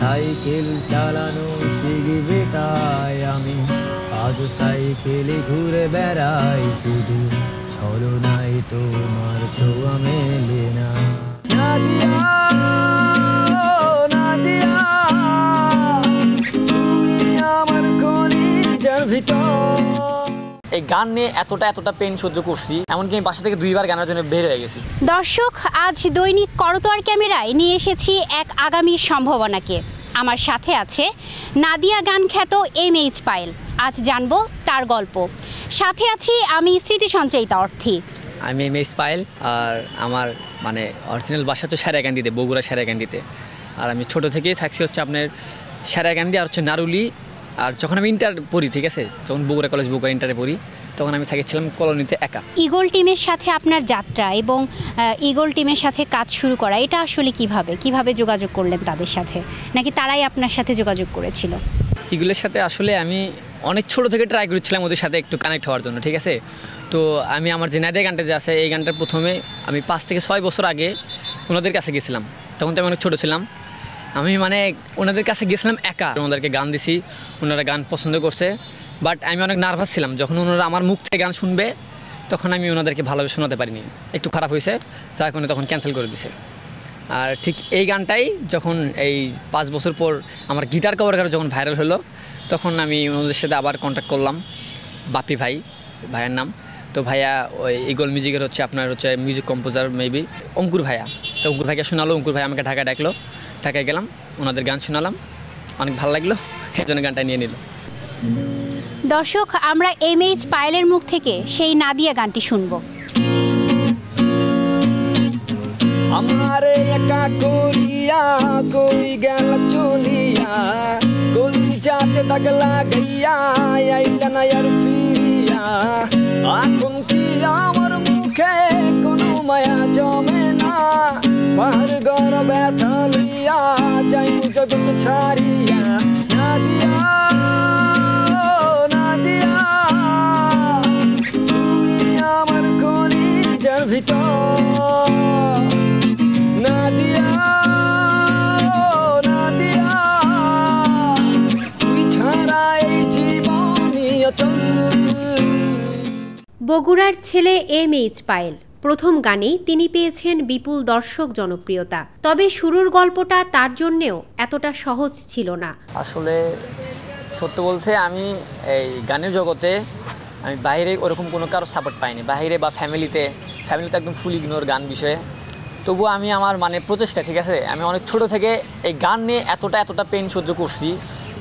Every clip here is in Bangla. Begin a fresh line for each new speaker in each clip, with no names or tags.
সাইকেল চালানো শিখবে তাই আমি। আজ সাইকেলে ঘুরে বেড়াই, শুধু ছলনাই তোমার ছোঁয়া মেলে না।
গান নিয়ে এতটা এতটা পেন সহ্য করছি এমনকি আমি বাসা থেকে দুইবার গানের জন্য বের হয়ে গেছি।
দর্শক আজ দৈনিক করতোয়ার ক্যামেরায় নিয়ে এসেছি এক আগামী সম্ভাবনাকে। আমার সাথে আছে নাদিয়া গান খ্যাত এম এইচ পায়েল। আজ জানব তার গল্প। সাথে আছি আমি স্মৃতি সঞ্চয়িতা অর্থী।
আমি এম এস পায়েল আর আমার মানে অরিজিনাল বাসা তো হচ্ছে সারাকান্দিতে বগুড়া সেরা সারাকান্দিতে আর আমি ছোট থেকেই থাকছি হচ্ছে আপনার সারাকান্দি আর হচ্ছে নারুলি। আর যখন আমি ইন্টার পড়ি ঠিক আছে? যখন বগুড়া কলেজ বগুড়া ইন্টারে পড়ি তখন আমি থাকেছিলাম কলোনিতে একা।
ইগল টিমের সাথে আপনার যাত্রা এবং ইগল টিমের সাথে কাজ শুরু করা এটা আসলে কীভাবে? কীভাবে যোগাযোগ করলেন তাদের সাথে? নাকি তারাই আপনার সাথে যোগাযোগ করেছিল?
এগুলোর সাথে আসলে আমি অনেক ছোট থেকে ট্রাই করেছিলাম ওদের সাথে একটু কানেক্ট হওয়ার জন্য ঠিক আছে? তো আমি আমার যে নাদিয়া গানটা যে আছে এই গানটার প্রথমে আমি পাঁচ থেকে ছয় বছর আগে ওনাদের কাছে গেছিলাম। তখন তো আমি অনেক ছোটো ছিলাম। আমি মানে ওনাদের কাছে গেছিলাম একা। ওনাদেরকে গান দিছি ওনারা গান পছন্দ করছে। বাট আমি অনেক নার্ভাস ছিলাম। যখন ওনারা আমার মুখ থেকে গান শুনবে, তখন আমি ওনাদেরকে ভালোভাবে শোনাতে পারিনি। একটু খারাপ হয়েছে যার কারণে তখন ক্যান্সেল করে দিছে। আর ঠিক এই গানটাই যখন এই পাঁচ বছর পর আমার গিটার কভার করা যখন ভাইরাল হলো, তখন আমি ওনাদের সাথে আবার কন্ট্যাক্ট করলাম, বাপি ভাই, ভাইয়ের নাম। তো ভাইয়া, ওই ইগল মিউজিকের হচ্ছে আপনার হচ্ছে মিউজিক কম্পোজার মেবি অঙ্কুর ভাইয়া। তো অঙ্কুর ভাইকে শোনালো, অঙ্কুর ভাই আমাকে ঢাকায় ডাকলো। ঢাকায় গেলাম, ওনাদের গান শোনালাম। অনেক ভালো লাগল এই জন্য গানটা নিয়ে নিল।
দর্শক, আমরা এম এইচ পায়েলের মুখ থেকে সেই নাদিয়া গানটি শুনব।
আমারে একা করিয়া কই গেল চলিয়া গলি যাতে দাগ লাগাইয়া, আইলা না আর ফিরিয়া। এখন কি আমার মুখে কোনো মায়া জমে না? পার গর ব্যথা লইয়া যাই জগৎ ছাড়িয়া।
বগুড়ার ছেলে এম এইচ পায়েল। প্রথম গানেই তিনি পেয়েছেন বিপুল দর্শক জনপ্রিয়তা। তবে শুরুর গল্পটা তার জন্যেও এতটা সহজ ছিল না।
আসলে সত্য বলতে আমি এই গানের জগতে আমি বাইরে ওরকম কোনো কারও সাপোর্ট পাইনি। বাইরে বা ফ্যামিলিতে ফ্যামিলিতে একদম ফুল ইগনোর গান বিষয়ে। তবুও আমি আমার মানে প্রচেষ্টা, ঠিক আছে? আমি অনেক ছোট থেকে এই গান নিয়ে এতটা এতটা পেন সহ্য করছি,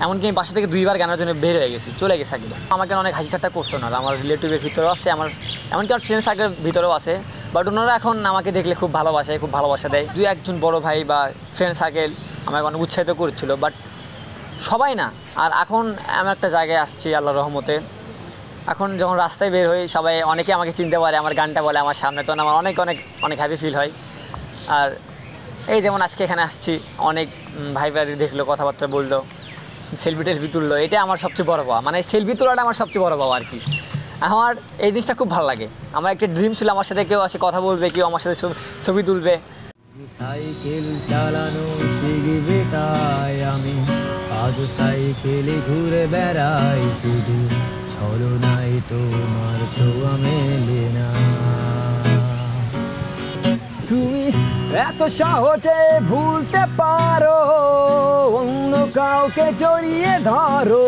এমনকি আমি বাসা থেকে দুইবার গানের জন্য বের হয়ে গেছি, চলে গেছে একদম। আমাকে অনেক হাসি ঠাট্টা করছ না আমার রিলেটিভের ভিতরেও আছে, আমার এমনকি আমার ফ্রেন্ড সার্কেলের ভিতরেও আছে। বাট ওনারা এখন আমাকে দেখলে খুব ভালোবাসে, খুব ভালোবাসা দেয়। দুই একজন বড় ভাই বা ফ্রেন্ড সার্কেল আমাকে অনেক উৎসাহিত করছিল বাট সবাই না। আর এখন এমন একটা জায়গায় আসছি আল্লাহ রহমতে। এখন যখন রাস্তায় বের হই, সবাই অনেকে আমাকে চিনতে পারে, আমার গানটা বলে আমার সামনে তখন আমার অনেক অনেক অনেক হ্যাপি ফিল হয়। আর এই যেমন আজকে এখানে আসছি, অনেক ভাই ভাই দেখল, কথাবার্তা বলল সেলফি টেলফি তুললো, এটা আমার সবচেয়ে বড় পাওয়া। মানে সেলফি তোলাটা আমার সবচেয়ে বড় পাওয়া আর কি। আমার এই জিনিসটা খুব ভালো লাগে। আমার একটা ড্রিম ছিল, আমার সাথে কেউ আসে কথা বলবে, কেউ আমার সাথে ছবি- তুলবে।
সাইকেল চালানো তাই আমি। সাইকেলে ঘুরে বেড়াই ছলনাই তোমার ছোঁয়া মেলে না তুমি এত সহজে ভুলতে পারো, অন্য কাউকে জড়িয়ে ধরো।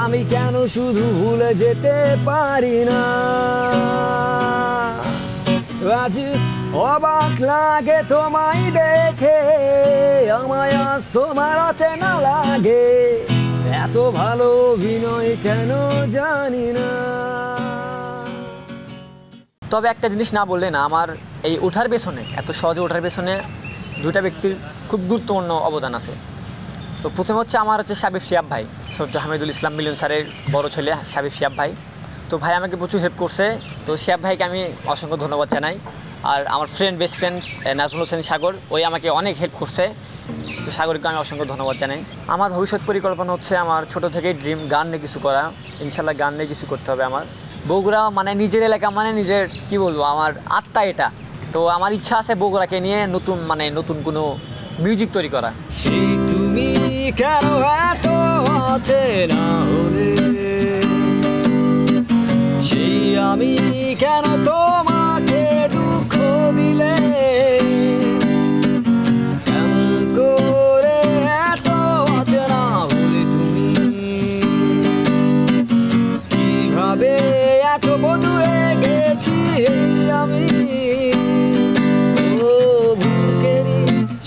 আমি কেন শুধু ভুলে যেতে পারি না? আজ অবাক লাগে তোমায় দেখে, আমায় আজ তোমার অচেনা লাগে। এত ভালো অভিনয় কেন জানি না।
তবে একটা জিনিস না বললে না, আমার এই ওঠার পেছনে, এত সহজে ওঠার পেছনে দুটা ব্যক্তির খুব গুরুত্বপূর্ণ অবদান আছে। তো প্রথমে হচ্ছে আমার হচ্ছে সাবিব শিয়াব ভাই সত্য হামিদুল ইসলাম মিলন স্যারের বড় ছেলে সাবিব শিয়াব ভাই। তো ভাই আমাকে প্রচুর হেল্প করছে। তো শিয়াব ভাইকে আমি অসংখ্য ধন্যবাদ জানাই। আর আমার friend best friend Nazmul Hossain Sagar, ওই আমাকে অনেক হেল্প করছে। তো সাগরকে, আমি অসংখ্য ধন্যবাদ জানাই। আমার ভবিষ্যৎ পরিকল্পনা হচ্ছে আমার ছোট থেকেই ড্রিম গান নিয়ে কিছু করা। ইনশাল্লাহ গান নিয়ে কিছু করতে হবে আমার। বগুড়া মানে নিজের এলাকা মানে নিজের, কি বলব, আমার আত্মা এটা। তো আমার ইচ্ছা আছে বগুড়াকে নিয়ে নতুন মানে নতুন কোনো মিউজিক তৈরি করা।
তুমি কেন সেই আমি কেন তোমাকে দুঃখ দিলে?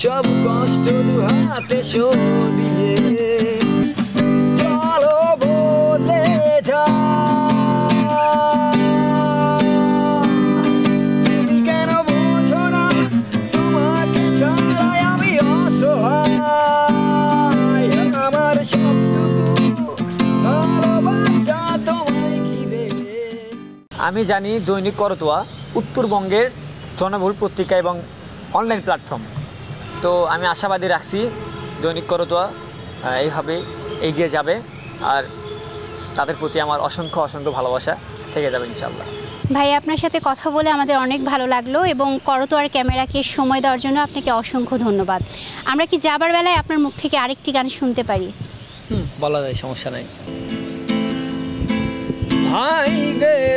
সব কষ্ট দু হাতে সরিয়ে চলো বলে কেন বোঝো না, তোমাকে ছাড়াই আমি অসহায়। আমার সবটুকু ভালোবাসা তোমায় ঘিরে।
আমি জানি দৈনিক করতোয়া উত্তরবঙ্গের জনবহুল পত্রিকা এবং অনলাইন প্ল্যাটফর্ম তো আমি আশাবাদী রাখছি দৈনিক করতোয়া এইভাবে এগিয়ে যাবে আর তাদের প্রতি আমার অসংখ্য অসংখ্য ভালোবাসা থেকে যাবে ইনশাল্লাহ
ভাই আপনার সাথে কথা বলে আমাদের অনেক ভালো লাগল এবং করতোয়ার ক্যামেরাকে সময় দেওয়ার জন্য আপনাকে অসংখ্য ধন্যবাদ। আমরা কি যাবার বেলায় আপনার মুখ থেকে আরেকটি গান শুনতে পারি?
হুম বলা যায় সমস্যা নাই।
ভাই বেড়াধাও